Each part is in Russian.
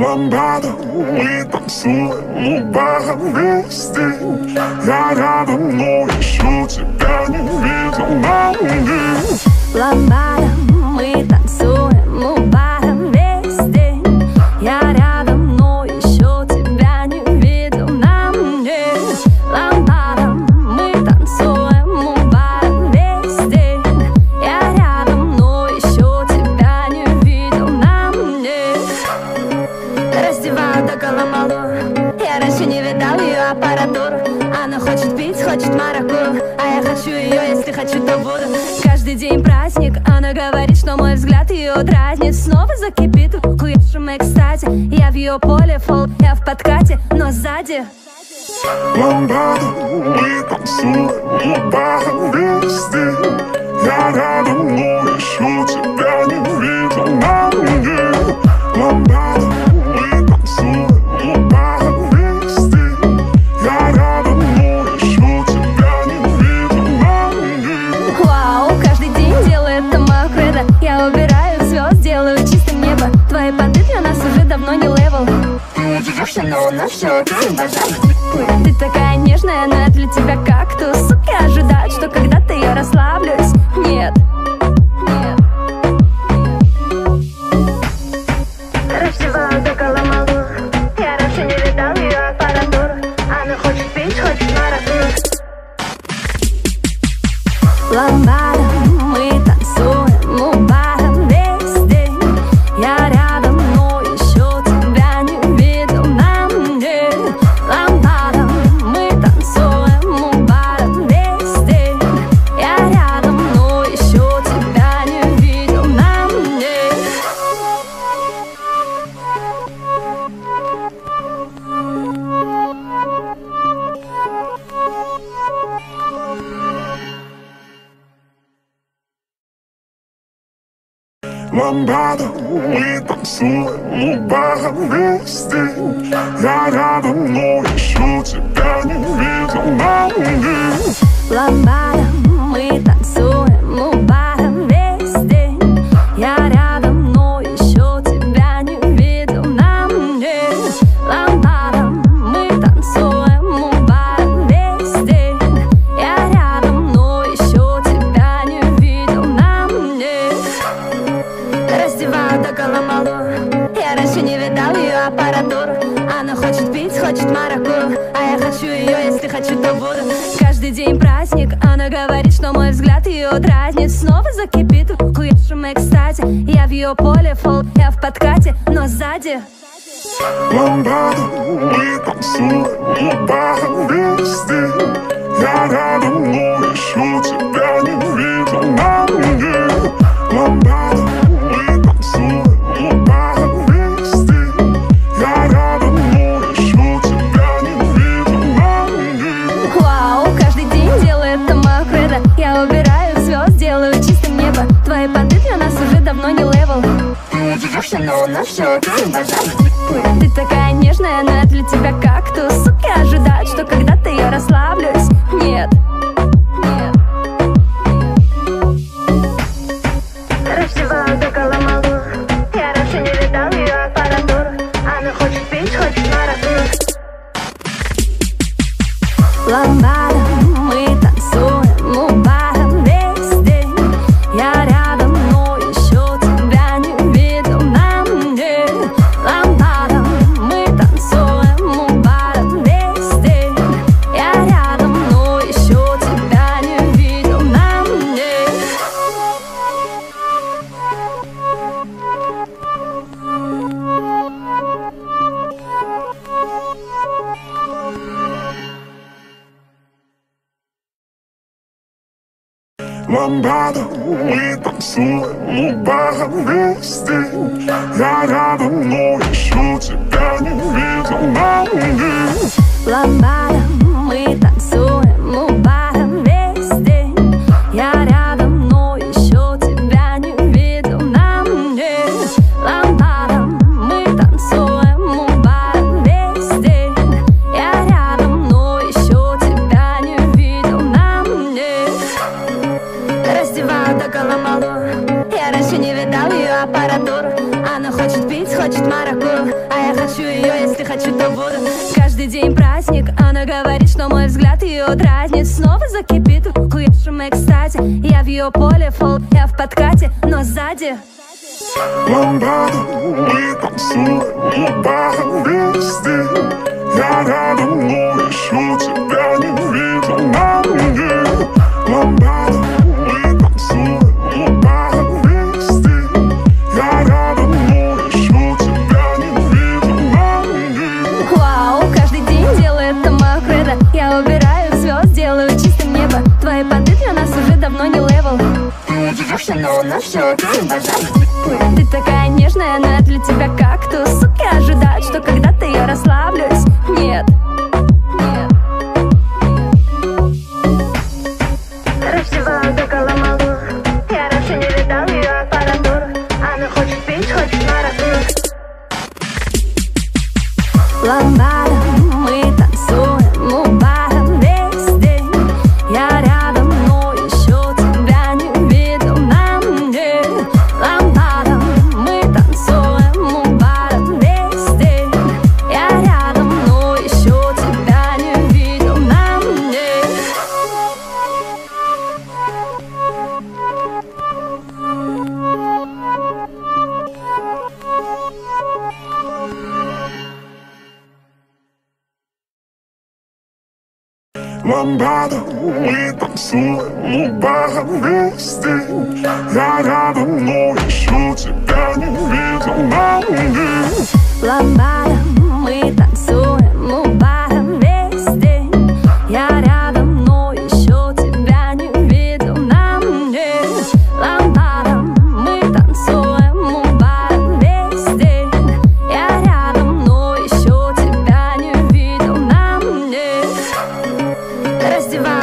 ламбада Мы танцуем у бара весь день Я рядом, но еще тебя не видел на мне Ламбада, мы танцуем До голомалу Я раньше не видал ее аппаратуру. Она хочет пить, хочет маракую А я хочу ее, если хочу, то буду. Каждый день праздник. Она говорит, что мой взгляд ее дразнит. Снова закипит. В хуевшем экстазе Я в ее поле фол, я в подкате Но сзади. Ламбада, мы танцуем весь день Я рядом, но еще тебя не видел на мне. Ламбада, Удивишься, но у все Ты такая нежная, но я для тебя кактус. Суки ожидают, что когда-то я расслаблюсь Ламбада, мы танцуем у бара весь день Я рядом, но еще тебя не видел на мне Ламбада, до голомалу Я раньше не видал ее аппаратуру. Она хочет пить, хочет маракую А я хочу ее, если хочу, то буду. Каждый день праздник. Она говорит, что мой взгляд ее дразнит. Снова закипит. В хуевшем экстазе Я в ее поле фол, я в подкате Но сзади. Ламбада, мы танцуем весь день Я рядом, но еще но у нас все Ты такая нежная, но для тебя кактус Суки ожидают, что когда-то я расслаблюсь Ламбада, мы танцуем у бара весь день Я рядом, но еще тебя не видел на мне Ламбада, мы танцуем До голомалу Я раньше не видал ее аппаратуру. Она хочет пить, хочет маракую А я буду. Каждый день праздник. Она говорит, что мой взгляд ее дразнит. Снова закипит. В хуевшем экстазе Я в ее поле, фол, я в подкате Но сзади. Ламбада, мы танцуем бара везде Я рядом, но еще тебя нас давно не level. Ты удивишься, но на все это базар Ты такая нежная, но для тебя кактус. Суки ожидают, что когда-то я расслаблюсь. Нет Ламбада, мы танцуем у бара везде Я рядом, но еще тебя не видел на мне Ламбада, мы танцуем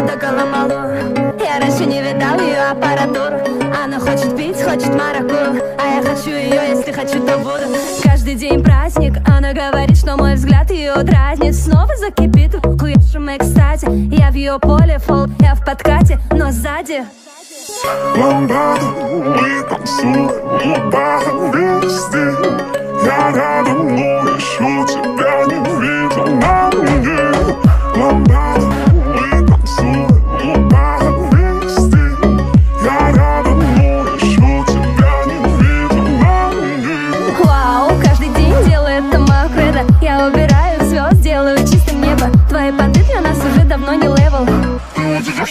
до голомалу Я раньше не видал ее аппаратуру. Она хочет пить, хочет маракую А я хочу ее, если хочу, то буду. Каждый день праздник Она говорит, что мой взгляд ее дразнит. Снова закипит в хуевшем экстазе Я в ее поле, фол, я в подкате Но сзади. Ламбада, мы танцуем бара везде Я рядом, но еще тебя не видел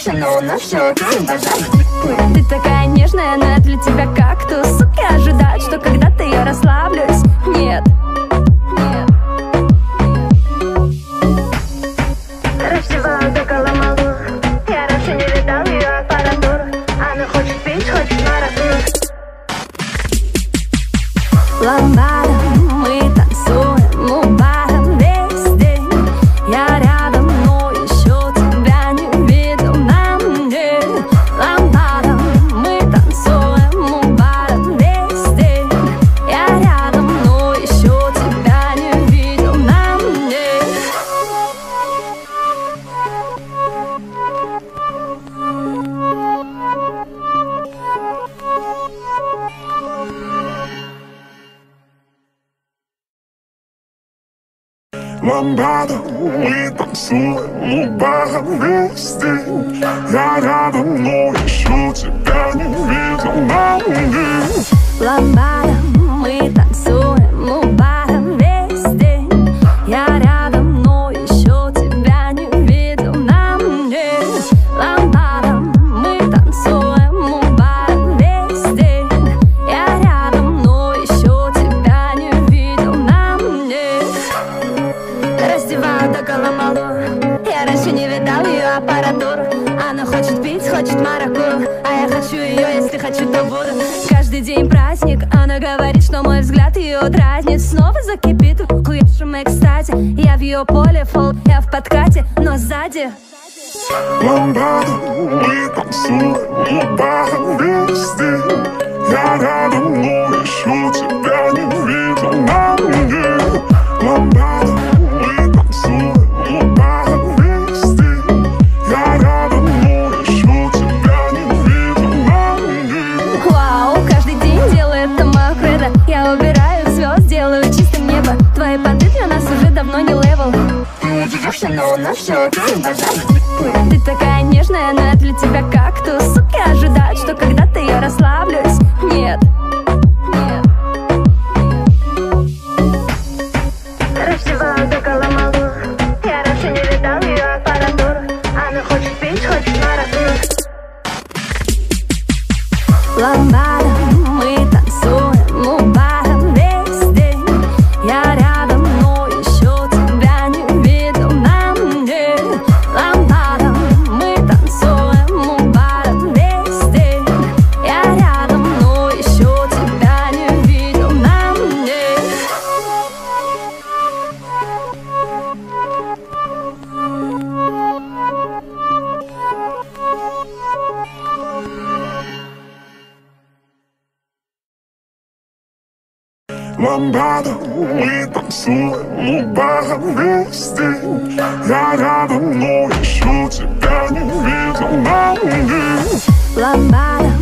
Но на все это базар Ты такая нежная, я для тебя кактус. Суки ожидают, что когда-то Ламбада, мы танцуем у бара везде Я рядом, но еще тебя не видел на мне Ламбада, мы танцуем Раздеваю до голомалу Я раньше не видал ее аппаратуру Она хочет пить, хочет маракую А я хочу ее, если хочу, то буду Каждый день праздник. Она говорит, что мой взгляд ее дразнит. Снова закипит. В хуевшем экстазе Я в ее поле, фол, я в подкате Но сзади. Ламбада, мы танцуем бара везде Я рядом, но еще тебя не видел на мне. Ламбада, но на все это базар Ты такая нежная, но для тебя кактус. Суки ожидают, что когда-то я расслаблюсь Ламбада, мы танцуем у бара весь день Я рядом, но еще тебя не видел на мне Ламбадом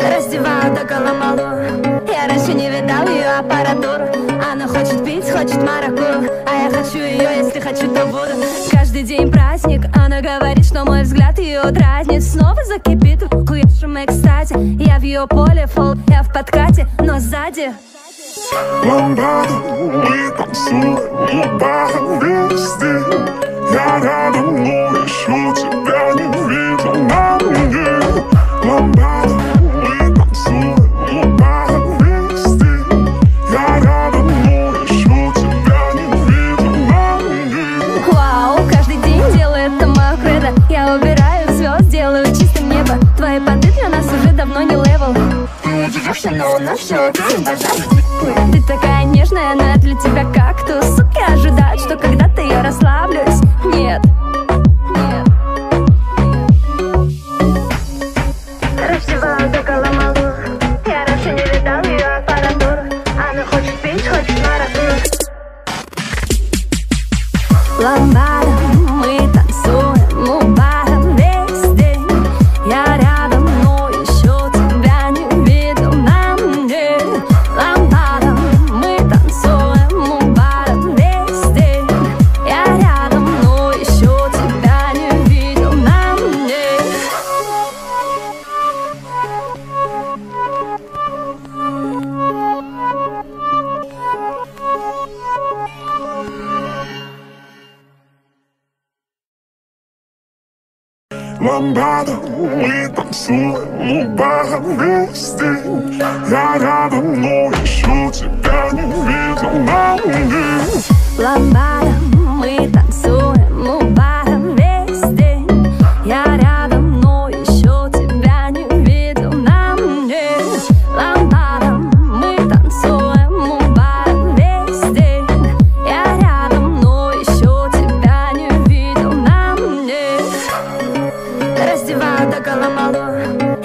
Раздеваю до Коломалу Я раньше не видал ее аппаратуру. Она хочет пить, хочет маракую А я хочу ее, если хочу, то буду. Каждый день праздник. Она говорит, что мой взгляд ее дразнит. Снова закипит. В хуевшем экстазе Я в ее поле фол, я в подкате Но сзади. Ламбада, мы танцуем весь день Я рядом, но еще Понты для нас уже давно не level. Ты удивишься, но на все это базар Ты такая нежная, но я для тебя кактус Суки ожидают, что когда-то я расслаблюсь Ламбада, мы танцуем у бара весь день Я рядом, но еще тебя не видел на мне Ламбадом мы танцуем Раздеваю до Коломалу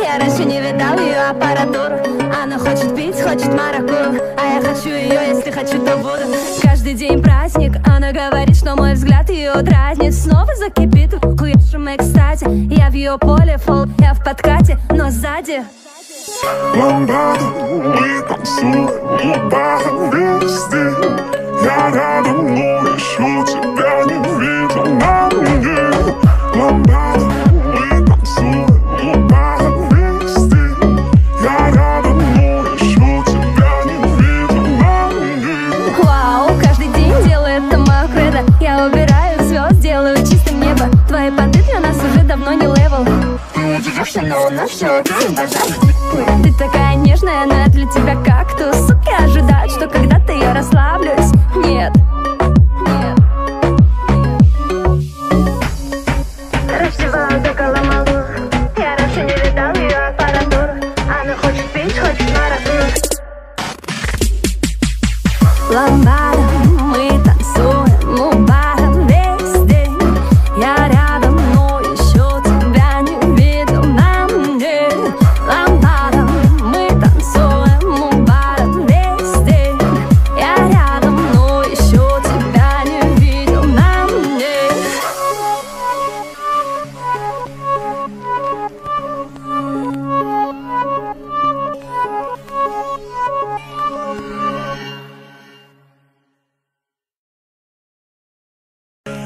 Я раньше не видал ее аппаратуру Она хочет пить, хочет маракую А я хочу ее, если хочу, то буду. Каждый день праздник. Она говорит, что мой взгляд ее дразнит. Снова закипит в хуевшем экстазе. Я в ее поле фол, я в подкате Но сзади. Ламбада, мы танцуем Я рядом, но Но на все это базар Ты такая нежная, но для тебя кактус Суки ожидают, что когда-то я расслаблюсь. Нет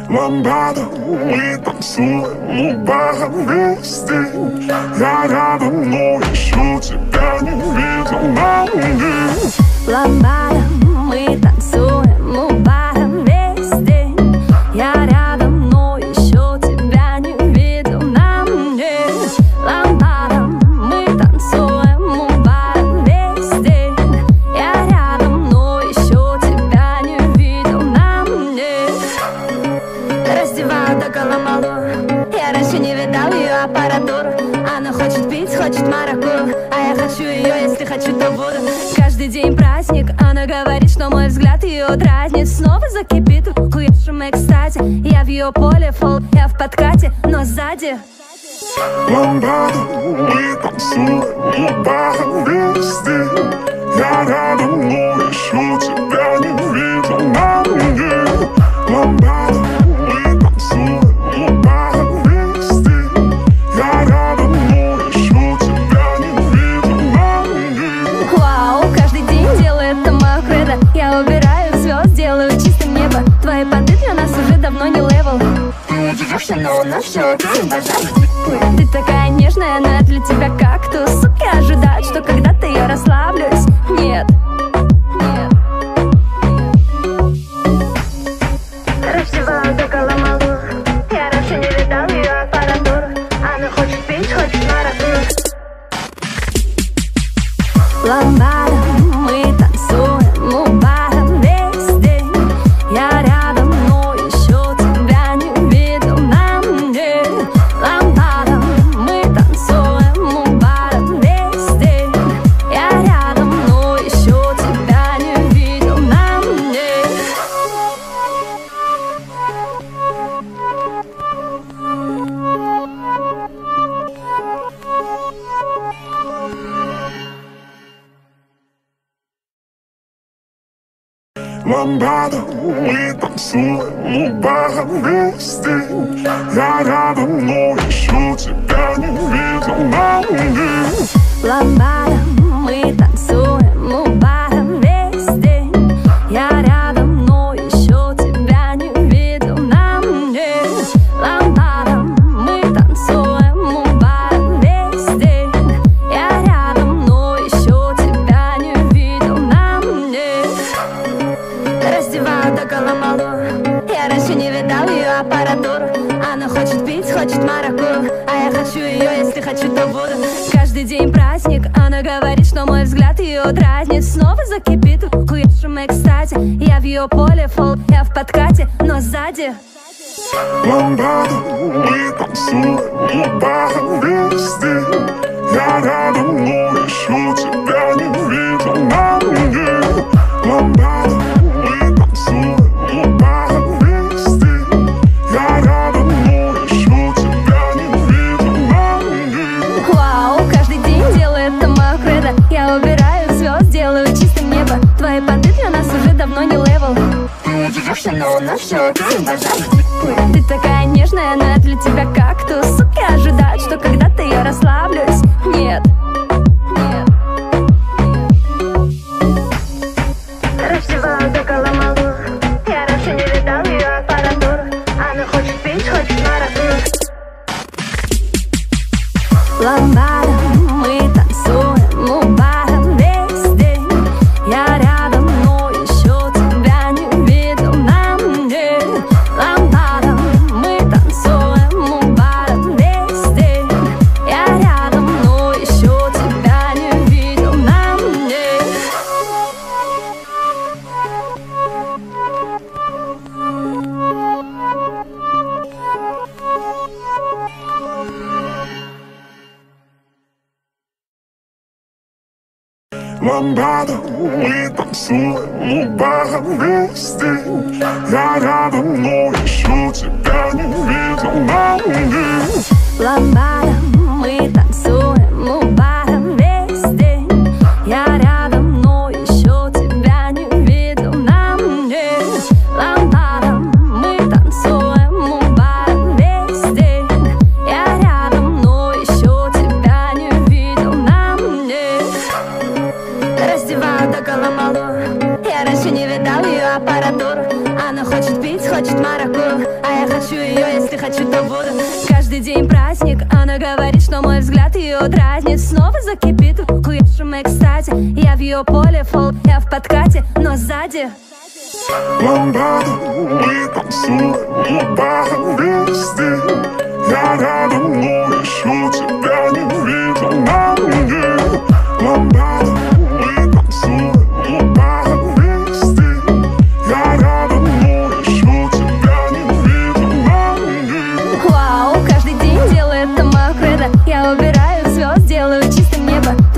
ламбада Мы танцуем у бара весь день Я рядом, но еще тебя не видел на мне Ламбада, мы танцуем Раздеваю до голомалу Я раньше не видал ее аппаратуру. Она хочет пить, хочет маракую А я хочу ее, если хочу, то буду. Каждый день праздник. Она говорит, что мой взгляд ее дразнит. Снова закипит в хуевшем экстазе Я в ее поле фол, я в подкате Но сзади. Ламбада, мы танцуем весь день Я рядом, но еще тебя не видел на мне. Ламбада, Но на все это базар Ты такая нежная, но для тебя кактус Суки ожидают, что когда-то я расслаблюсь Ламбада, мы танцуем у бара весь день Я рядом, но еще тебя не видел на мне Ламбада, Раздеваю до голомалу Я раньше не видал ее аппаратуру. Она хочет пить, хочет маракую А я хочу ее, если хочу, то буду. Каждый день праздник. Она говорит, что мой взгляд ее дразнит. Снова закипит. В хуевшем экстазе Я в ее поле фол, я в подкате Но сзади. Ламбада, мы танцуем весь день Я рядом, но небо. Твои понты для нас уже давно не level. Ты удивишься, но на все это базар Ты такая нежная, но я для тебя кактус. Суки ожидают, что когда-то я расслаблюсь Ламбада, мы танцуем у бара весь день Я рядом, но еще тебя не видел на мне Ламбада, мы танцуем Раздеваю до голомалу Я раньше не видал ее аппаратуру. Она хочет пить, хочет маракую А я хочу ее, если хочу, то буду. Каждый день праздник. Она говорит, что мой взгляд ее дразнит. Снова закипит. В хуешем экстазе Я в ее поле, фол, я в подкате Но сзади. Ламбада, мы танцуем бара везде. Я рядом, но еще тебя не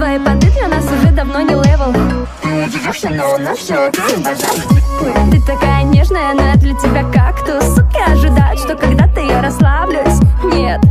Твои понты для нас уже давно не level. Ты удивишься, но на все это базар Ты такая нежная, но для тебя кактус Суки ожидают, что когда-то я расслаблюсь. Нет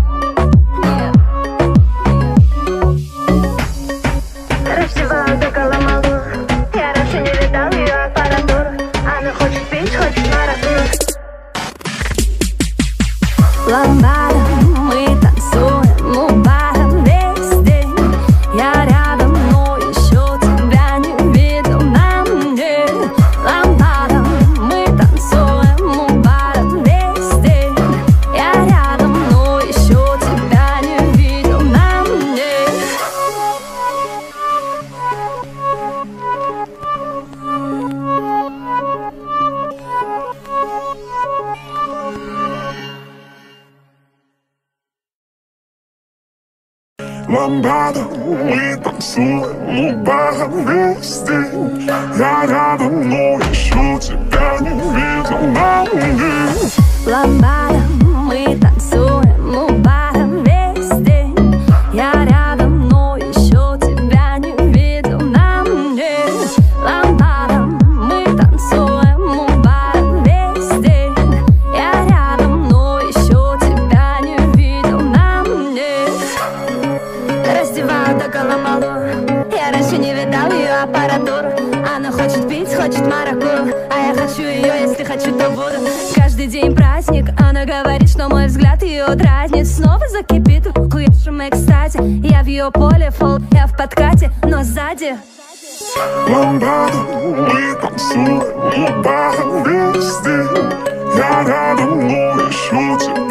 Ламбада, мы танцуем у бара везде Я рядом, но еще тебя не видел на мне Ламбада, мы танцуем за аппаратуру Она хочет пить, хочет маракую А я хочу ее, если хочу, то буду. Каждый день праздник, она говорит, что мой взгляд ее дразнит. Снова закипит в хуешем экстазе Я в ее поле, фол, я в подкате, но сзади. Ламбада, мы танцуем, Я рядом, но я